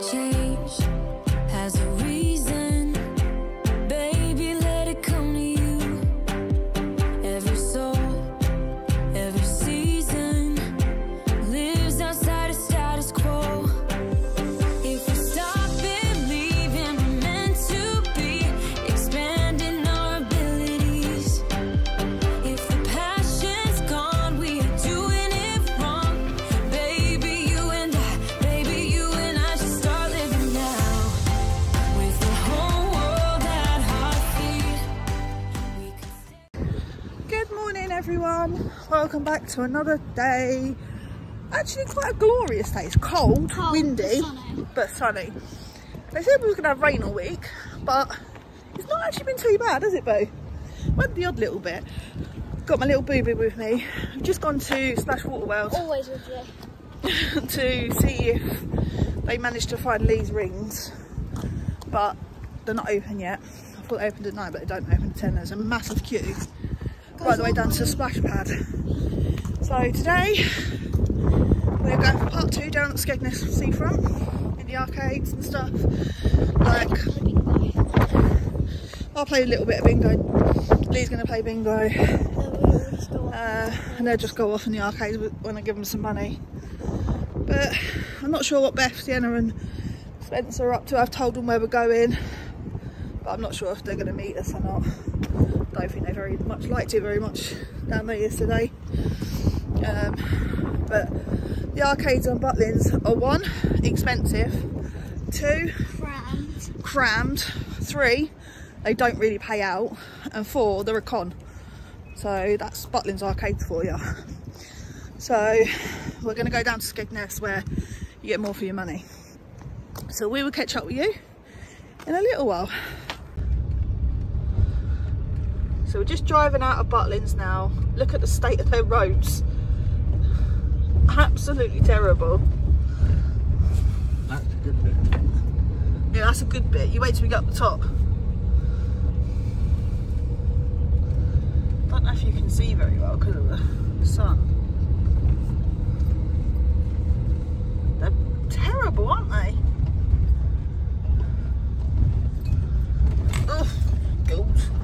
Change Welcome back to another day. Actually, quite a glorious day. It's cold, Cold, windy, but sunny. but sunny. They said we were going to have rain all week, but it's not actually been too bad, has it, Boo? Went the odd little bit. Got my little boo-boo with me. I've just gone to Splash Water World Always with you. to see if they managed to find Lee's rings, but they're not open yet. I thought they opened at night, but they don't open at 10. There's a massive queue right the way down to the splash pad. So today we're going for part two down at Skegness seafront in the arcades and stuff. Like I'll play a little bit of bingo. Lee's going to play bingo, uh, and they'll just go off in the arcades when I give them some money. But I'm not sure what Beth, Sienna, and Spencer are up to. I've told them where we're going, but I'm not sure if they're going to meet us or not. Don't think they very much liked it very much down there yesterday. Um, but the arcades on Butlins are one, expensive, two, Crammed. crammed, three, they don't really pay out, and four, they're a con. So that's Butlins arcades for you. So we're going to go down to Skegness where you get more for your money. So we will catch up with you in a little while. So we're just driving out of Butlins now. Look at the state of their roads. Absolutely terrible. That's a good bit. Yeah, that's a good bit. You wait till we get up the top. Don't know if you can see very well because of the sun. They're terrible, aren't they? Oh, God.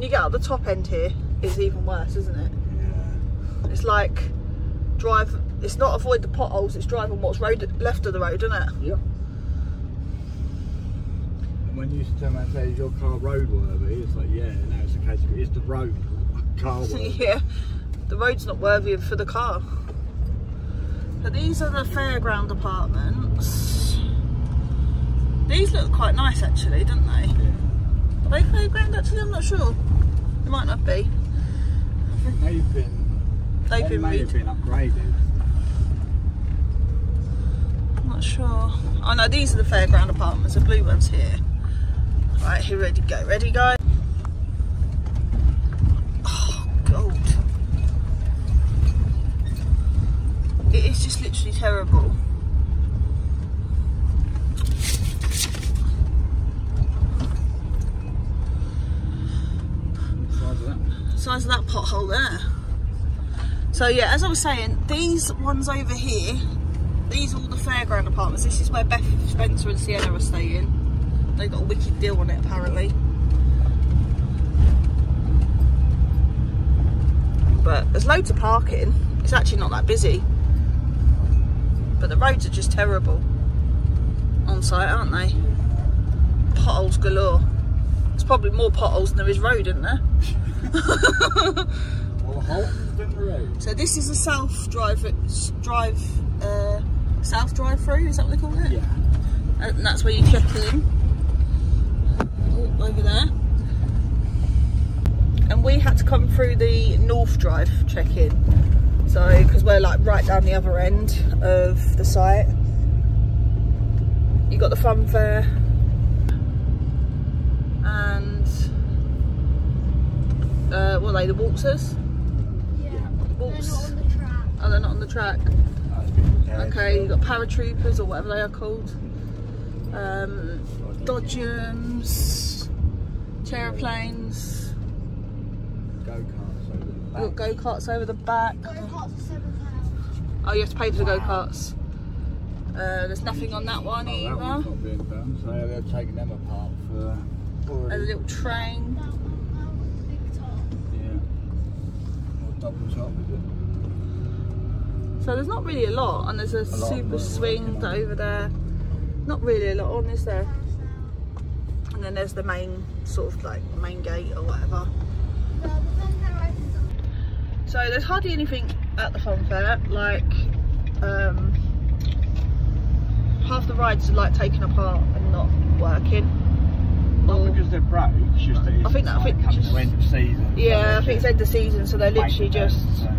And you get up the top end here, it's even worse, isn't it? Yeah. It's like drive. It's not avoid the potholes. It's drive on what's road left of the road, isn't it? Yep. And when you used to turn around and say, is your car roadworthy? It's like, yeah, now it's the case of is the road car worthy? yeah, the road's not worthy for the car. But these are the fairground apartments. These look quite nice actually, don't they? Are they fairground actually? I'm not sure. They might not be. I think they've been, They've they been may have been upgraded. I'm not sure. Oh no, these are the fairground apartments. The blue ones here. Right, here, ready, go, ready, go. Oh, God. It is just literally terrible. Besides that, size of that pothole there. So yeah, as I was saying, these ones over here, these are all the fairground apartments. This is where Beth, Spencer and Sienna are staying. They got a wicked deal on it apparently. But there's loads of parking. It's actually not that busy. But the roads are just terrible on site, aren't they? Potholes galore. There's probably more potholes than there is road, isn't there? So this is a south drive, drive, uh, south drive through. Is that what they call it? Yeah. And that's where you check in. Oh, over there. And we had to come through the north drive check in. So because we're like right down the other end of the site. You got the fun fair. And uh, what are they? The waltzers. Yeah. Waltz. They're not on the track. Oh, they're not on the track. That's been repaired. Okay, you've got paratroopers or whatever they are called. Um, dodgems, aeroplanes. Go-karts over the You've got back. go-karts over the back. Go karts for seven pounds. Oh, you have to pay for the go-karts. Uh, there's nothing on that one Oh, either. that one's not being done, so they're taking them apart for There's a little train. Yeah. Or double. So there's not really a lot, and there's a, lot super swing over there. Not really a lot on, is there? And then there's the main sort of like main gate or whatever. So there's hardly anything at the fun fair. Like um, half the rides are like taken apart and not working. Not because they're broke, it's just that it's I think that- I think coming just- to end of season. so yeah, I they're think it's end of season, so they're literally maintenance, just so-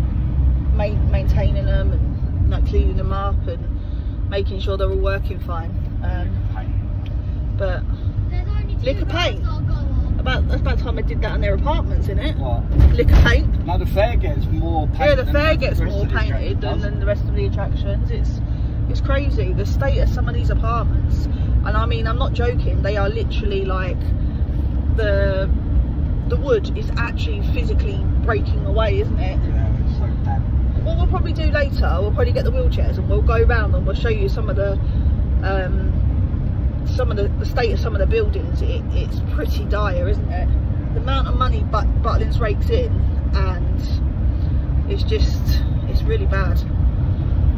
ma- maintaining them and like cleaning them up and making sure they're all working fine. Um, but Liquor paint. about that's about time I did that on their apartments, in it? What? Liquor paint. No, the fair gets more paint. Yeah, the than fair gets rest more painted than, than the rest of the attractions. It's it's crazy the state of some of these apartments, and I mean I'm not joking. They are literally like the the wood is actually physically breaking away, isn't it? Yeah, it's so damp. What we'll probably do later, we'll probably get the wheelchairs and we'll go around and we'll show you some of the um, some of the, the state of some of the buildings. It, it's pretty dire, isn't it? The amount of money but Butlins rakes in, and it's just it's really bad.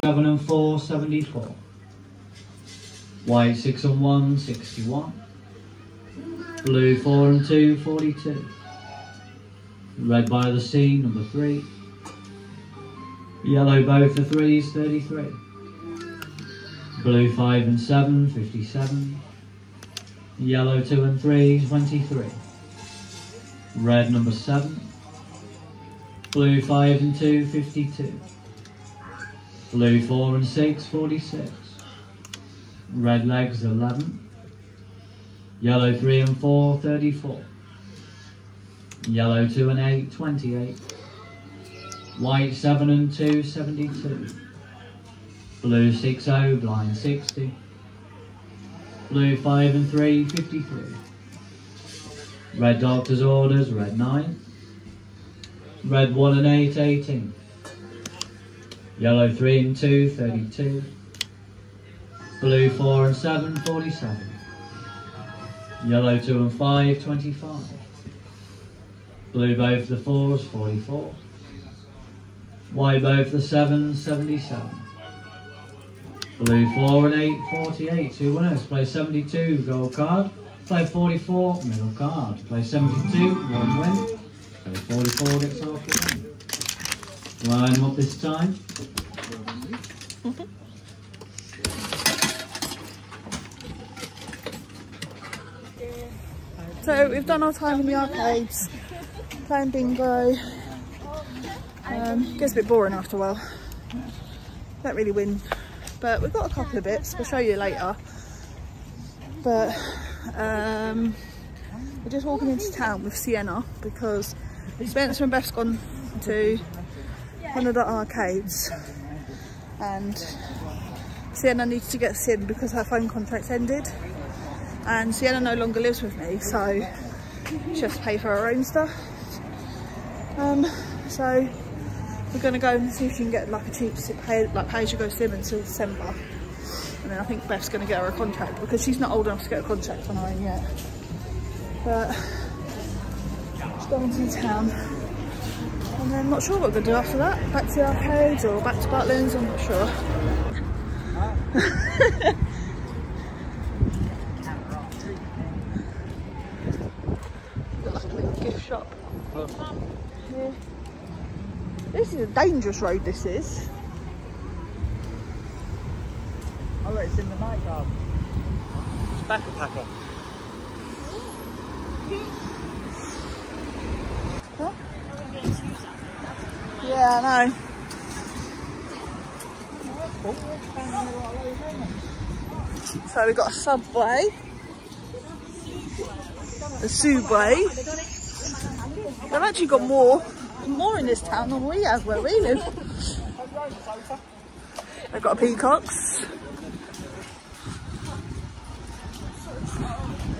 Seven and four, seventy-four. White six and one, sixty-one. Blue four and two, forty-two. Red by the sea, number three. Yellow both the threes, thirty-three. Blue five and seven, fifty-seven. Yellow two and 3, 23. Red number seven. Blue five and two, fifty-two. Blue 4 and 6, 46. Red legs 11. Yellow 3 and 4, 34. Yellow 2 and 8, 28. White 7 and 2, 72. Blue 6 0, blind 60. Blue 5 and 3, 53. Red doctor's orders, red 9. Red 1 and 8, 18. Yellow 3 and 2, 32. Blue 4 and 7, 47. Yellow 2 and 5, 25. Blue both the 4s, 44. White both the 7s, 77. Blue 4 and 8, 48. Two winners. Play 72, gold card. Play 44, middle card. Play 72, one win. Play 44 gets half the. Line up this time. So we've done our time in the arcades, playing bingo. Um, gets a bit boring after a while. Don't really win, but we've got a couple of bits. We'll show you later. But um, we're just walking into town with Sienna because Spencer and Beth's gone to one of the arcades, and Sienna needs to get SIM because her phone contract's ended and Sienna no longer lives with me, so she has to pay for her own stuff. Um, so we're gonna go and see if she can get like a cheap pay, like pay as you go sim until December, and then I think Beth's gonna get her a contract because she's not old enough to get a contract on her own yet. But she's going to town, and then not sure what we're gonna do after that. Back to the arcades or back to Butlins, I'm not sure. like a little gift shop. Yeah. This is a dangerous road, this is. Oh, it's in the nightclub. It's backpacker. Yeah, I know. So we've got a subway, a subway. They've actually got more, more in this town than we have where we live. They've got a peacocks.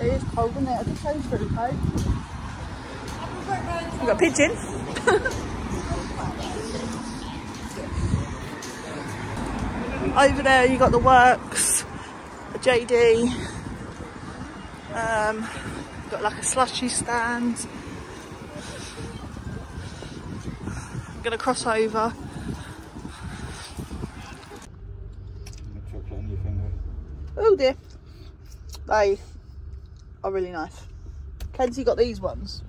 It is cold, isn't it? I say it's pretty cold. We've got a Over there you got the works, a JD. Um, got like a slushy stand. I'm gonna cross over. Chocolate on your finger. Oh dear. They are really nice. Kenzie got these ones.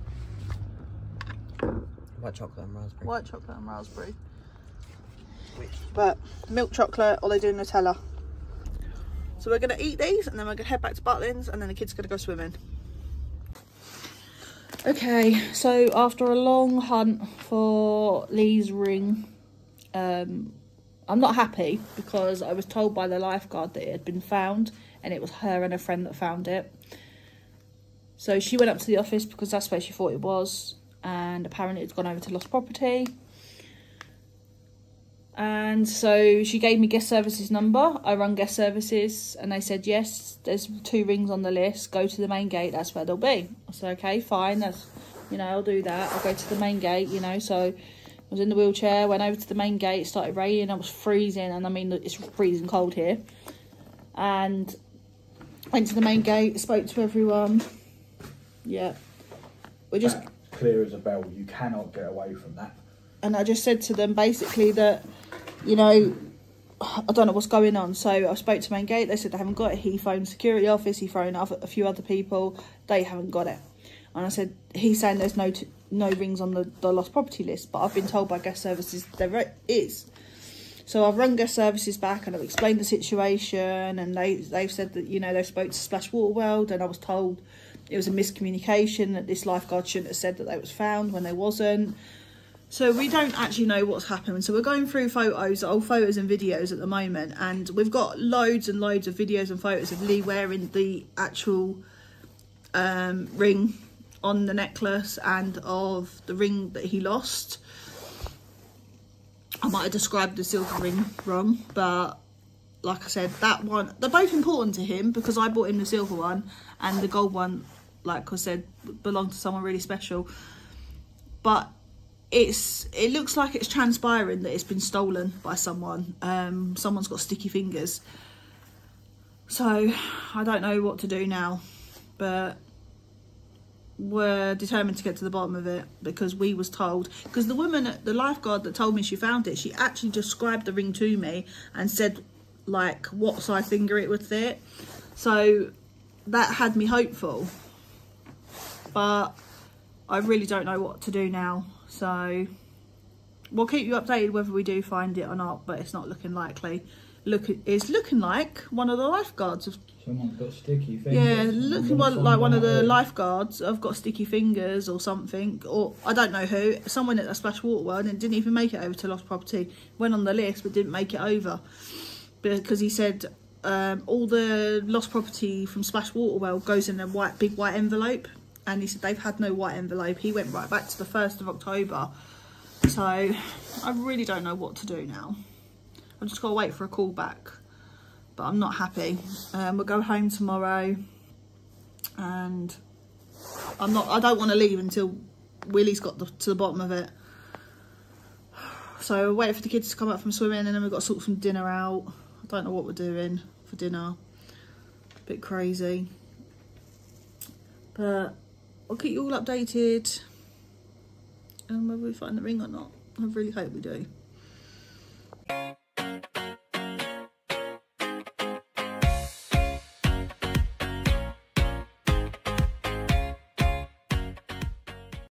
White chocolate and raspberry. White chocolate and raspberry. But milk chocolate or they do Nutella. So we're gonna eat these and then we're gonna head back to Butlins and then the kids are gonna go swimming. Okay, so after a long hunt for Lee's ring, um, I'm not happy because I was told by the lifeguard that it had been found and it was her and a friend that found it. So she went up to the office because that's where she thought it was and apparently it's gone over to lost property. And so she gave me guest services number. I run guest services and they said, yes, there's two rings on the list. Go to the main gate. That's where they'll be. I said, okay, fine. That's, you know, I'll do that. I'll go to the main gate, you know. So I was in the wheelchair, went over to the main gate. It started raining. I was freezing. And I mean, it's freezing cold here. And went to the main gate, spoke to everyone. Yeah. We're just Clear as a bell. You cannot get away from that. And I just said to them basically that, you know, I don't know what's going on. So I spoke to main gate. They said they haven't got it. He phoned security office. He phoned a few other people. They haven't got it. And I said he's saying there's no no rings on the, the lost property list, but I've been told by guest services there is. So I've run guest services back and I've explained the situation, and they they've said that you know they spoke to Splash Water World, and I was told it was a miscommunication that this lifeguard shouldn't have said that they was found when they wasn't. So we don't actually know what's happened. So we're going through photos, old photos and videos at the moment, and we've got loads and loads of videos and photos of Lee wearing the actual um, ring on the necklace and of the ring that he lost. I might have described the silver ring wrong, but like I said, that one, they're both important to him because I bought him the silver one and the gold one, like I said, belonged to someone really special. But it's it looks like it's transpiring that it's been stolen by someone. Um, someone's got sticky fingers. So I don't know what to do now, but we're determined to get to the bottom of it because we was told because the woman the lifeguard that told me she found it she actually described the ring to me and said like what size finger it would fit so that had me hopeful but i really don't know what to do now so we'll keep you updated whether we do find it or not but it's not looking likely look it's looking like one of the lifeguards have Someone's got sticky fingers. yeah, looking one, like one of the lifeguards have got sticky fingers or something, or I don't know who. Someone at the Splash Water World and didn't even make it over to Lost Property. Went on the list but didn't make it over because he said um, all the Lost Property from Splash Water World goes in a white, big white envelope, and he said they've had no white envelope. He went right back to the first of October, so I really don't know what to do now. I've just got to wait for a call back but I'm not happy. Um, we'll go home tomorrow, and I'm not. I don't want to leave until Willie's got the, to the bottom of it. So we're waiting for the kids to come up from swimming, and then we've got to sort some dinner out. I don't know what we're doing for dinner. A bit crazy, but I'll keep you all updated. And whether we find the ring or not, I really hope we do.